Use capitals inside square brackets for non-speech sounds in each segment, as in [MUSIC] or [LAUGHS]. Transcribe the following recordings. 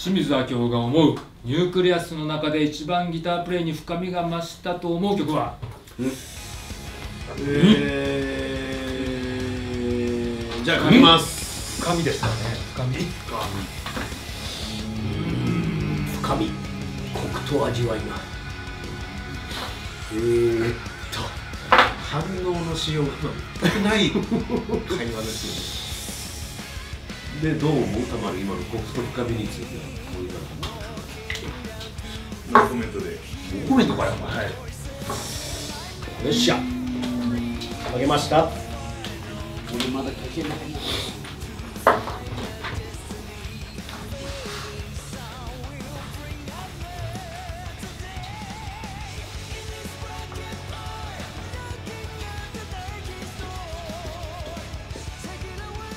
清水昭男が思う Nucleus の中で一番ギタープレイに深みが増したと思う曲は？えー、じゃあ書きます。深みですかね。深み？深み。コクと味わいが。えー、っと反応のしようがない会話ですよねでどう思うた？まる今のコクと深みについてはこういうノーコメントで。コメントからはい。よっしゃ。あげました。俺まだ書けないな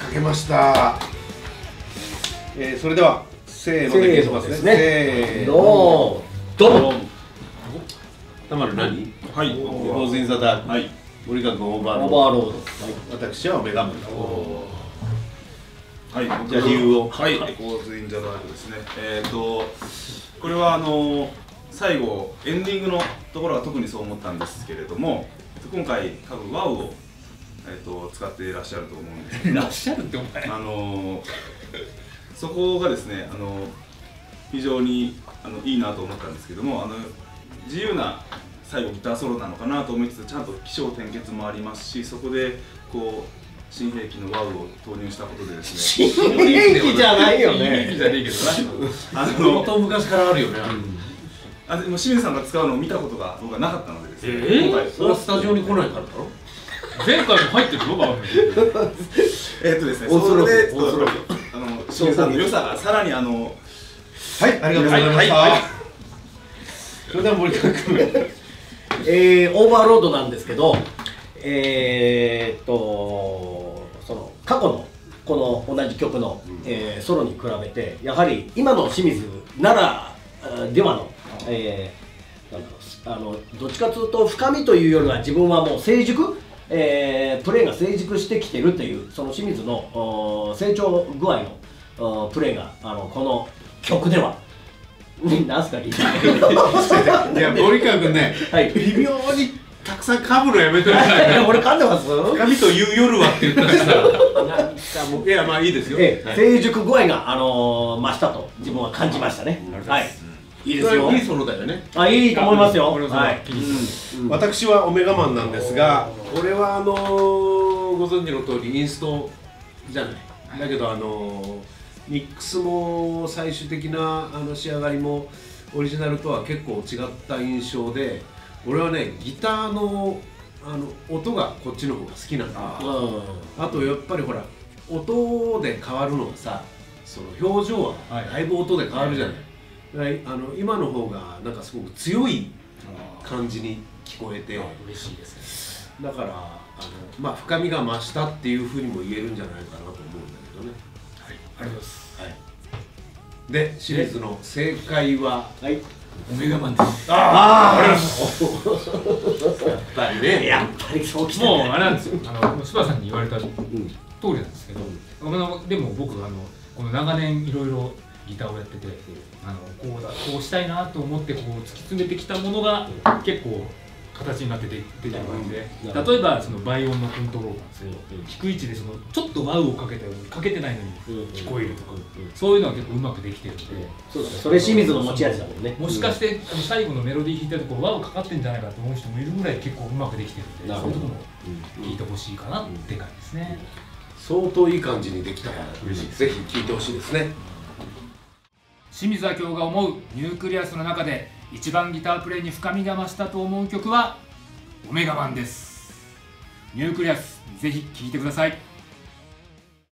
書けました、えー、それではせーので消しますね。せーの。ドンたまる何？はい。 Echoes in the Dark。はい。森川君 Overload Overload 私は Omega Man はい。じゃあ理由を。はい。 Echoes in the Dark ですね。えっ、ー、とこれはあの最後エンディングのところが特にそう思ったんですけれども今回多分 WOW を、えー、と使っていらっしゃると思うんですけど。らっしゃるってお前。あのそこがですねあの非常にあのいいなと思ったんですけどもあの自由な最後ギターソロなのかなと思いつつちゃんと起承転結もありますしそこでこう新兵器のワウを投入したことでですね。新兵器じゃないよいいねじゃねえけどなあ相の当昔からあるよね、あでも清水さんが使うのを見たことが僕はなかったのでですね、えー？今回。それはスタジオに来ないからだろ？前回も入ってるよバーえーっとですねそれでオーソロあの清水さんの良さがさらにあのはいありがとうございました、はいはい。それでは森川君。[LAUGHS] えー、 Overload なんですけど、えー、っとその過去のこの同じ曲の、えーソロに比べてやはり今の清水ならあではの,、えーなんだろうあのどっちかというと深みというよりは自分はもう成熟、えープレーが成熟してきてるというその清水のお成長具合のおプレーがあのこの曲では。[LAUGHS] なんすか理解 [LAUGHS] いや森川君ねはい。微妙にたくさん噛むのやめてください [LAUGHS] 俺噛んでます？神という夜はって言ったらさ。いやまあいいですよ、ええはい。成熟具合が、あのー増したと自分は感じましたね。はい。いいですよ。いいソロだよね。あ、いいと思いますよ。はい。気にする私はオメガマンなんですがこれはあのーご存知の通りインストじゃない。だけどあのーミックスも最終的なあの仕上がりもオリジナルとは結構違った印象で俺はねギターのあの音がこっちの方が好きなんだうあとやっぱりほら音で変わるのがさその表情ははい。だいぶ音で変わるじゃない、だからあの今の方がなんかすごく強い感じに聞こえて。嬉しいですね。だからあの、まあ、深みが増したっていうふうにも言えるんじゃないかなと思うんだけどね、はいありがとうございますはい、でシリーズの正解はん。はい。オメガマンですあやっぱりあ。ねやっぱりそうきたもうね。あれなんですよあの柴田さんに言われた通うん。りなんですけど、あのでも僕あのこの長年いろいろギターをやってて、あのこうだこうしたいなと思ってこう突き詰めてきたものが結構形になって出出てる感じで、例えばその倍音のコントロールなんですよ、低い位置でそのちょっとワウをかけたようにかけてないのに聞こえるとか、そういうのは結構うまくできてるんで。そうですね。それ清水の持ち味だもんね。もしかして、あの最後のメロディー弾いたところワウかかってんじゃないかと思う人もいるぐらい結構うまくできてるんでそういうところも聞いてほしいかなって感じですね、相当いい感じにできたから嬉しいぜひ聴いてほしいですね。清水昭男が思う Nucleus の中で一番ギタープレイに深みが増したと思う曲は Omega Man です。ニュークリアスぜひ聴いてください。